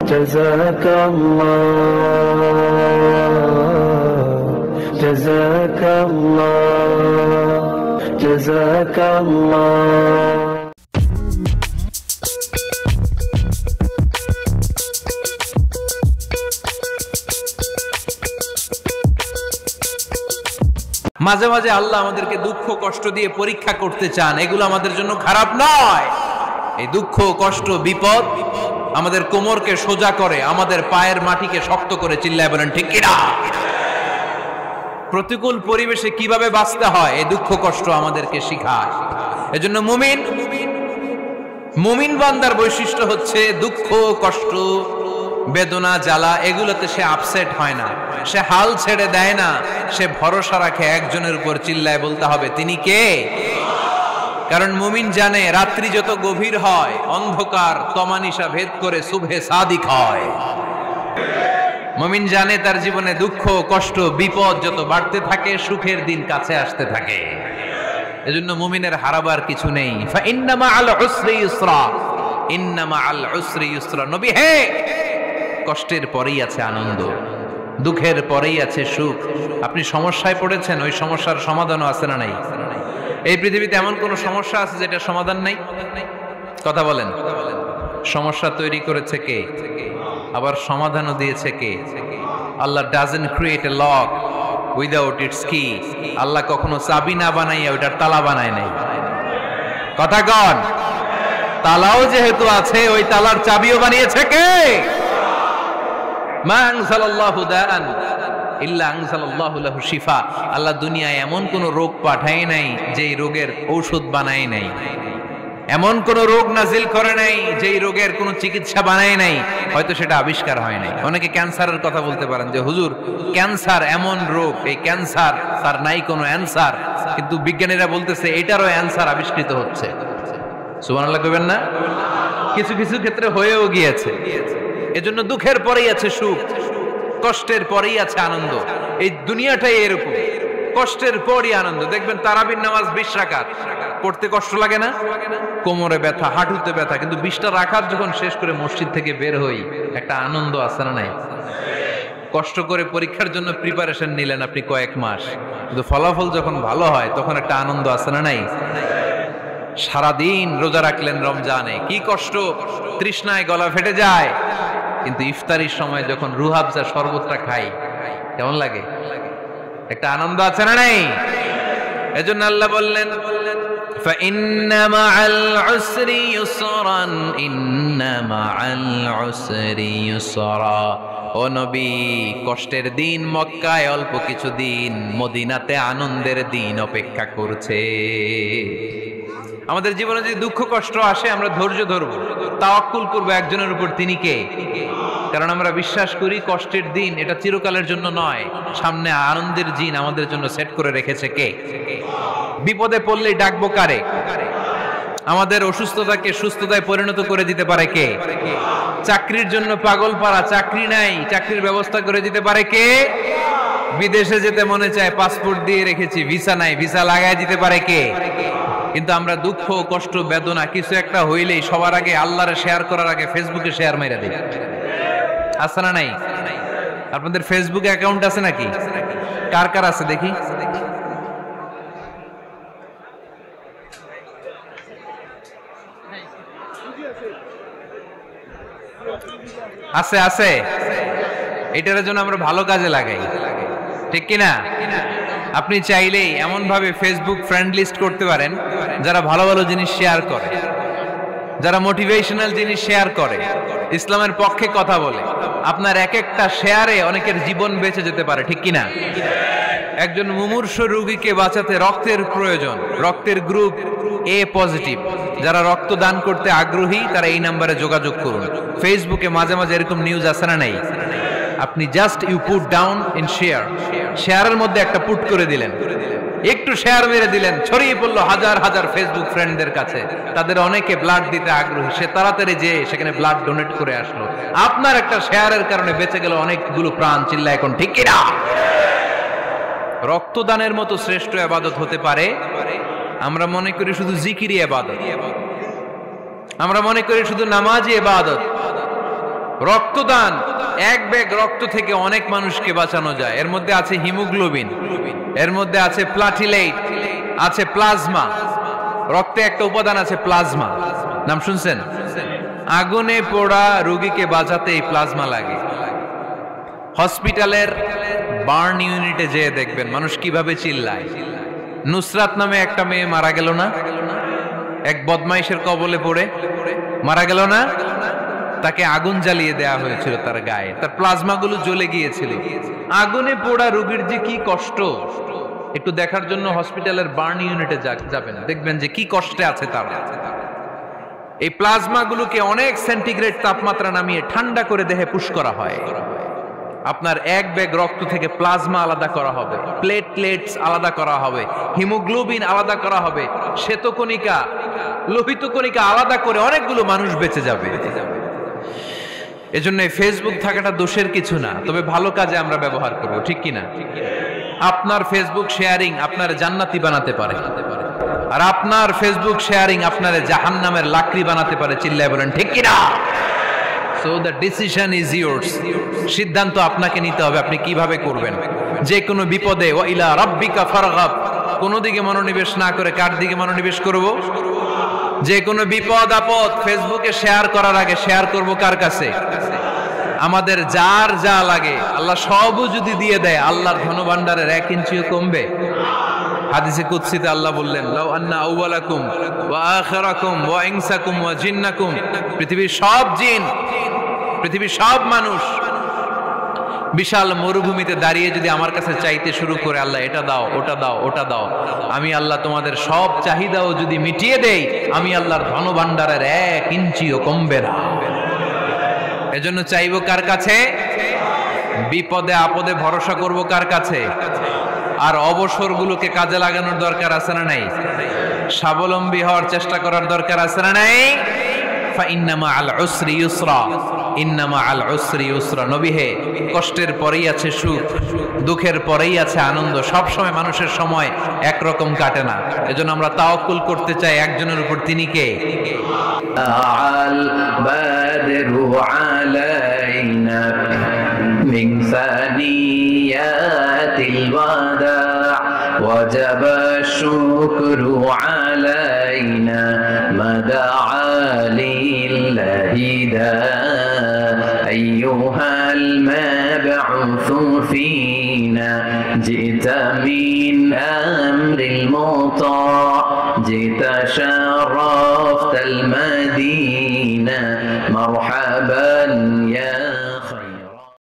جزاك الله جزاك الله جزاك الله মাঝে মাঝে আল্লাহ আমাদেরকে দুঃখ কষ্ট দিয়ে পরীক্ষা করতে চান এগুলো আমাদের জন্য খারাপ নয় এই দুঃখ কষ্ট বিপদ আমাদের কোমরকে সোজা করে, আমাদের পায়ের মাটিকে শক্ত করে চিল্লায় বলেন, ঠিক কিনা? প্রতিকূল পরিবেশে কীভাবে বাঁচতে হয় এই দুঃখ কষ্ট আমাদেরকে শিখায়। এজন্য মুমিন মুমিন বান্দার বৈশিষ্ট্য হচ্ছে দুঃখ, কষ্ট, বেদনা, জ্বালা, এগুলোতে সে আপসেট হয় না। সে হাল ছেড়ে দেয় না, সে ভরসা রাখে একজনের উপর চিল্লায় বলতে হবে, তিনি কে? কারণ মুমিন জানে, রাত্রি যত গভীর হয়, অন্ধকার তমানিসা ভেদ করে শুভে সাদিক হয়। মুমিন জানে তার জীবনে দুঃখ, কষ্ট, বিপদ যত বাড়তে থাকে, সুখের দিন কাছে আসতে থাকে। এজন্য মুমিনের হারাবার কিছু নেই। ইন্নামা আল উসরি ইউসরা ইন্নামা আল উসরি ইউসরা নবী হে! কষ্টের পরেই আছে আনন্দ, দুঃখের পরেই আছে সুখ। আপনি সমস্যায় পড়েছেন, ওই সমস্যার সমাধানও আছে না নাই? এই পৃথিবীতে এমন কোন সমস্যা আছে যেটা সমাধান নাই? কথা বলেন। সমস্যা তৈরি করেছে কে? আবার সমাধানও দিয়েছে কে? Allah doesn't create a lock without it's কি আল্লাহ কখনো চাবি না বানাইয়া ওইটার তালা বানায় নাই। কথা কন। তালাও যেহেতু আছে, ওই তালার চাবিও বানিয়েছে কে? মা দাআন। ইল্লা আনজালাল্লাহু লাহু শিফা। আল্লাহ দুনিয়ায় এমন কোন রোগ পাঠায় নাই যেই রোগের ঔষধ বানায় নাই। এমন কোন রোগ নাজিল করে নাই যেই রোগের কোনো চিকিৎসা বানায় নাই। হয়তো সেটা আবিষ্কার হয় নাই। অনেকে ক্যান্সারের কথা বলতে পারেন যে, হুজুর, ক্যান্সার এমন রোগ, এই ক্যান্সার, তার নাই কোনো অ্যান্সার। কিন্তু বিজ্ঞানীরা বলতেছে, এটারও অ্যান্সার আবিষ্কৃত হচ্ছে। সুবহানাল্লাহ কইবেন না? কিছু কিছু ক্ষেত্রে হয়েও গিয়েছে। এজন্য দুঃখের পরেই আছে সুখ। কষ্টের পরেই আছে আনন্দ। এই দুনিয়াটাই এরকম। কষ্টের পরই আনন্দ। দেখবেন তারাবির নামাজ বিশ রাকাত। পড়তে কষ্ট লাগে না? কোমরে ব্যথা, হাঁটুতে ব্যথা। কিন্তু বিশটা রাখাত যখন শেষ করে মসজিদ থেকে বের হই, একটা আনন্দ আছে না নাই? কষ্ট করে পরীক্ষার জন্য প্রিপারেশন নিলেন আপনি কয়েক মাস। কিন্তু ফলাফল যখন ভালো হয়, তখন একটা আনন্দ আছে না নাই? সারাদিন রোজা রাখলেন রমজানে। কি কষ্ট? তৃষ্ণায় গলা ফেটে যায়। কিন্তু ইফতারির সময় যখন রুহাবজা শরবতটা খাই কেমন লাগে একটা আনন্দ আছে না নাই এজন্য আল্লাহ বললেন فإن مع العسر يسرا إن مع العسر يسرا ও নবী কষ্টের দিন মক্কায় অল্প কিছু দিন মদিনাতে আনন্দের দিন অপেক্ষা করছে আমাদের জীবনে যদি দুঃখ কষ্ট আসে আমরা ধৈর্য ধরবো তাওয়াক্কুল করব একজনের উপর, তিনি কে? কারণ আমরা বিশ্বাস করি কষ্টের দিন এটা চিরকালের জন্য নয়, সামনে আনন্দের দিন আমাদের জন্য সেট করে রেখেছে কে? বিপদে পড়লেই ডাকবো কারে? আমাদের অসুস্থতাকে সুস্থতায় পরিণত করে দিতে পারে কে? চাকরির জন্য পাগল পাড়া, চাকরি নাই, চাকরির ব্যবস্থা করে দিতে পারে কে? বিদেশে যেতে মনে চায়, পাসপোর্ট দিয়ে রেখেছি, ভিসা নাই, ভিসা লাগাই দিতে পারে কে? কিন্তু আমরা দুঃখ, কষ্ট, বেদনা কিছু একটা হইলেই সবার আগে আল্লাহরে শেয়ার করার আগে ফেসবুকে শেয়ার মেরে দিই। আছে না নাই? আপনাদের ফেসবুক অ্যাকাউন্ট আছে নাকি? কার কার আছে দেখি? আছে আছে। এটার জন্য আমরা ভালো কাজে লাগাই। ঠিক কিনা? আপনি চাইলেই এমনভাবে ফেসবুক ফ্রেন্ড লিস্ট করতে পারেন, যারা ভালো ভালো জিনিস শেয়ার করে, যারা মোটিভেশনাল জিনিস শেয়ার করে, ইসলামের পক্ষে কথা বলে। আপনার এক একটা শেয়ারে অনেকের জীবন বেঁচে যেতে পারে, ঠিক কিনা? একজন মুমূর্ষ রোগীকে বাঁচাতে রক্তের প্রয়োজন, রক্তের গ্রুপ এ পজিটিভ যারা রক্ত দান করতে আগ্রহী, তারা এই নাম্বারে যোগাযোগ করুন। ফেসবুকে মাঝে মাঝে এরকম নিউজ আসে না, নাই? আপনি just you put down in share শেয়ারের মধ্যে একটা পুট করে দিলেন। একটু শেয়ার মেরে দিলেন, ছড়িয়ে পড়ল হাজার হাজার ফেসবুক ফ্রেন্ডদের কাছে। তাদের অনেকে ব্লাড দিতে আগ্রহী, সে তাড়াতাড়ি যে সেখানে ব্লাড ডোনেট করে আসলো। আপনার একটা শেয়ারের কারণে বেঁচে গেল অনেকগুলো প্রাণ চিল্লা এখন ঠিক কিনা? রক্তদানের মতো শ্রেষ্ঠ আবাদত হতে পারে, আমরা মনে করি শুধু জিকিরি আবাদত। আমরা মনে করি শুধু নামাজই এবাদত রক্তদান, এক ব্যাগ রক্ত থেকে অনেক মানুষকে বাঁচানো যায়। এর মধ্যে আছে হিমোগ্লোবিন, এর মধ্যে আছে প্লাটিলেট আছে প্লাজমা। রক্তে একটা উপাদান আছে প্লাজমা। নাম শুনছেন? আগুনে পোড়া রোগীকে বাঁচাতে এই প্লাজমা লাগে। হসপিটালের বার্ন ইউনিটে যেয়ে দেখবেন, মানুষ কীভাবে চিল্লায়। নুসরাত নামে একটা মেয়ে মারা গেল না? এক বদমাইশের কবলে পড়ে। মারা গেল না? তাকে আগুন জ্বালিয়ে দেয়া হয়েছিল তার গায়ে। তার প্লাজমাগুলো জ্বলে গিয়েছিল। আগুনে পোড়া রোগীর যে কি কষ্ট? একটু দেখার জন্য হসপিটালের বার্ন ইউনিটে যাবেন দেখবেন যে কি কষ্টে আছে তারা। এই প্লাজমাগুলোকে অনেক সেন্টিগ্রেড তাপমাত্রা নামিয়ে ঠান্ডা করে দেহে পুশ করা হয়। আপনার এক ব্যাগ রক্ত থেকে প্লাজমা আলাদা করা হবে, প্লেটলেটস আলাদা করা হবে, হিমোগ্লোবিন আলাদা করা হবে, শ্বেতকণিকা লোহিত কণিকা আলাদা করে অনেকগুলো মানুষ বেঁচে যাবে। এজন্য ফেসবুক থাকাটা দোষের কিছু না, তবে ভালো কাজে আমরা ব্যবহার করব, ঠিক কিনা? আপনার ফেসবুক শেয়ারিং আপনার জান্নাতি বানাতে পারে। আর আপনার ফেসবুক শেয়ারিং আপনার জাহান্নামের লাকড়ি বানাতে পারে, চিল্লায় বলেন, ঠিক কিনা? So the decision is yours সিদ্ধান্ত আপনাকে নিতে হবে, আপনি কীভাবে করবেন? যে কোনো বিপদে ও ইলা রাব্বিকা ফারগাব। কোন দিকে মনোনিবেশ না করে কার দিকে মনোনিবেশ করব? যে কোনো বিপদ আপদ ফেসবুকে শেয়ার করার আগে শেয়ার করব কার কাছে? আমাদের যার যা লাগে, আল্লাহ সবও যদি দিয়ে দেয়, আল্লাহর ধনভাণ্ডারের এক ইঞ্চিও কমবে। হাদিসে কুৎসিতে আল্লাহ বললেন, লাউ আন্না আউওয়ালাকুম ওয়া আখিরাকুম ওয়া ইনসাকুম ওয়া জিন্নাকুম। পৃথিবীর সব জিন, পৃথিবীর সব মানুষ বিশাল মরুভূমিতে দাঁড়িয়ে যদি আমার কাছে চাইতে শুরু করে, আল্লাহ, এটা দাও, ওটা দাও ওটা দাও। আমি আল্লাহ তোমাদের সব চাহিদাও যদি মিটিয়ে দেই, আমি আল্লাহর ধনভাণ্ডারের এক ইঞ্চিও কমবে না। এজন্য চাইব কার কাছে? বিপদে আপদে ভরসা করব কার কাছে? আর অবসরগুলোকে কাজে লাগানোর দরকার আছে না নাই? স্বাবলম্বী হওয়ার চেষ্টা করার দরকার আছে না নাই? ইন্নামা আল উসরি ইউসরা। ইন্নামা আল উসরি ইউসরা নবী হে কষ্টের পরেই আছে সুখ দুঃখের পরেই আছে আনন্দ সব সময় মানুষের সময় একরকম কাটে না এজন্য আমরা তাওকুল করতে চাই একজনের উপর তিনি কে البدر علينا من ثنيات الوداع وجب الشكر علينا ما دعا لله داع أيها المبعوث فينا جئت من أمر المطاع جئت شرفت المدينة.